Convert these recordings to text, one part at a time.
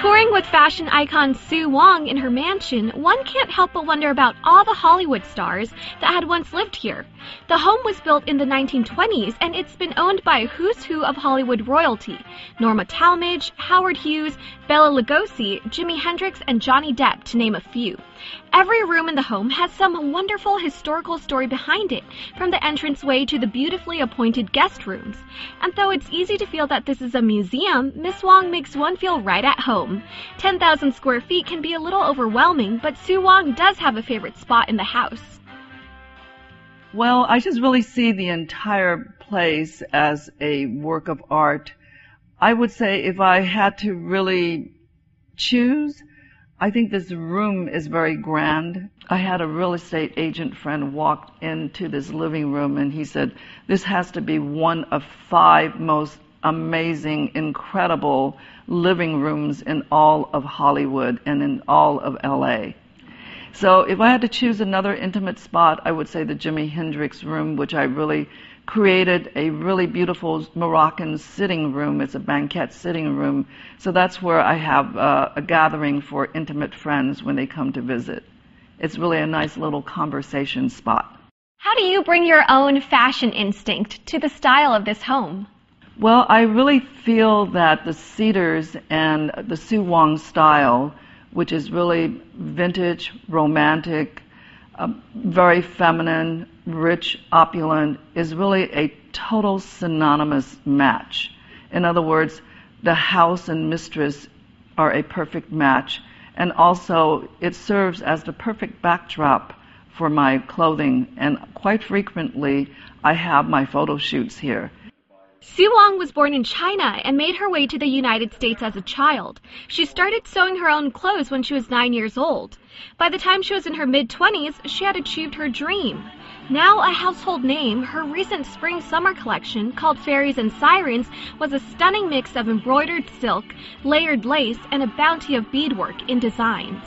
Touring with fashion icon Sue Wong in her mansion, one can't help but wonder about all the Hollywood stars that had once lived here. The home was built in the 1920s and it's been owned by a who's who of Hollywood royalty Norma Talmadge, Howard Hughes, Bela Lugosi, Jimi Hendrix, and Johnny Depp, to name a few. Every room in the home has some wonderful historical story behind it, from the entranceway to the beautifully appointed guest rooms. And though it's easy to feel that this is a museum, Miss Wong makes one feel right at home. 10,000 square feet can be a little overwhelming, but Sue Wong does have a favorite spot in the house. Well, I just really see the entire place as a work of art. I would say if I had to really choose, I think this room is very grand. I had a real estate agent friend walk into this living room and he said, this has to be one of five most amazing, incredible living rooms in all of Hollywood and in all of LA. So if I had to choose another intimate spot, I would say the Jimi Hendrix room, which I really created a really beautiful Moroccan sitting room. It's a banquet sitting room. So that's where I have uh, a gathering for intimate friends when they come to visit. It's really a nice little conversation spot. How do you bring your own fashion instinct to the style of this home? Well, I really feel that the cedars and the Sue Wong style, which is really vintage, romantic, uh, very feminine, rich, opulent, is really a total synonymous match. In other words, the house and mistress are a perfect match, and also it serves as the perfect backdrop for my clothing, and quite frequently I have my photo shoots here. Sue Wong was born in China and made her way to the United States as a child. She started sewing her own clothes when she was nine years old. By the time she was in her mid 20s, she had achieved her dream. Now a household name, her recent spring summer collection, called Fairies and Sirens, was a stunning mix of embroidered silk, layered lace, and a bounty of beadwork in designs.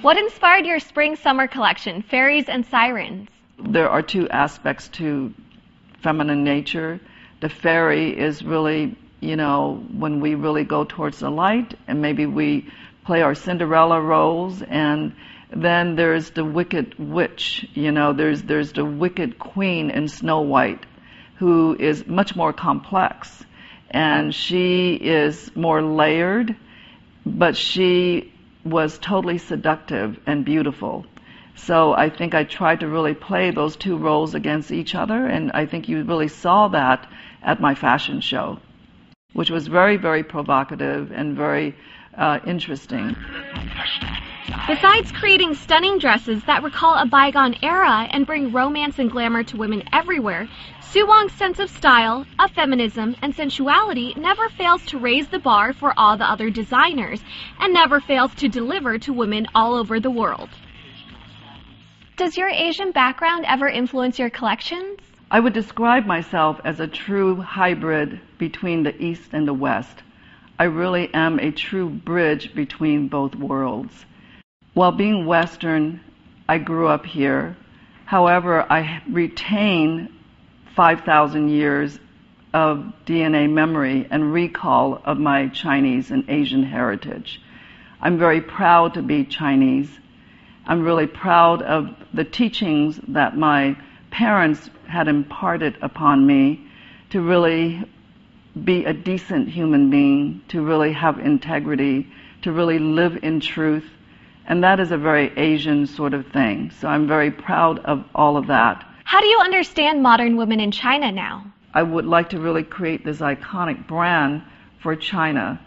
What inspired your spring summer collection, Fairies and Sirens? There are two aspects to feminine nature. The fairy is really, you know, when we really go towards the light and maybe we play our Cinderella roles and then there's the wicked witch, you know, there's, there's the wicked queen in Snow White who is much more complex and she is more layered, but she was totally seductive and beautiful. So I think I tried to really play those two roles against each other, and I think you really saw that at my fashion show, which was very, very provocative and very uh, interesting. Besides creating stunning dresses that recall a bygone era and bring romance and glamour to women everywhere, Sue Wong's sense of style, of feminism, and sensuality never fails to raise the bar for all the other designers and never fails to deliver to women all over the world. Does your Asian background ever influence your collections? I would describe myself as a true hybrid between the East and the West. I really am a true bridge between both worlds. While being Western, I grew up here. However, I retain 5,000 years of DNA memory and recall of my Chinese and Asian heritage. I'm very proud to be Chinese. I'm really proud of the teachings that my parents had imparted upon me to really be a decent human being, to really have integrity, to really live in truth. And that is a very Asian sort of thing. So I'm very proud of all of that. How do you understand modern women in China now? I would like to really create this iconic brand for China,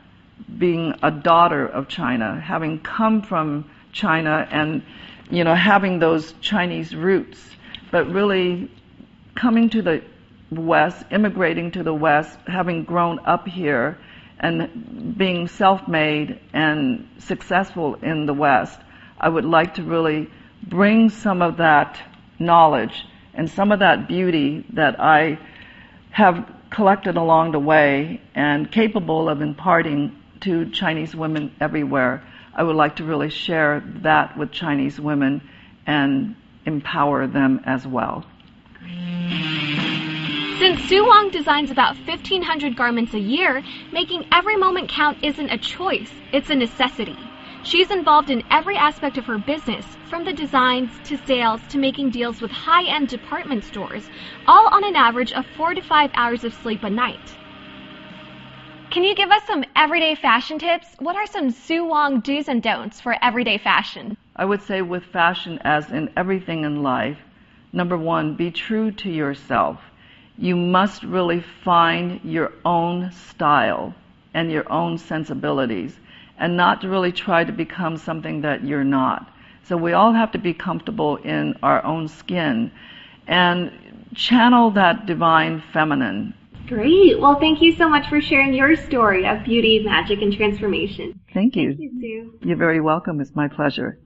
being a daughter of China, having come from China and, you know, having those Chinese roots, but really coming to the West, immigrating to the West, having grown up here and being self-made and successful in the West, I would like to really bring some of that knowledge and some of that beauty that I have collected along the way and capable of imparting to Chinese women everywhere I would like to really share that with Chinese women and empower them as well. Since Sue Wong designs about 1,500 garments a year, making every moment count isn't a choice, it's a necessity. She's involved in every aspect of her business, from the designs to sales to making deals with high-end department stores, all on an average of four to five hours of sleep a night. Can you give us some everyday fashion tips? What are some Sue Wong do's and don'ts for everyday fashion? I would say with fashion, as in everything in life, number one, be true to yourself. You must really find your own style and your own sensibilities and not to really try to become something that you're not. So we all have to be comfortable in our own skin and channel that divine feminine. Great. Well, thank you so much for sharing your story of beauty, magic, and transformation. Thank you. Thank you, Sue. You're very welcome. It's my pleasure.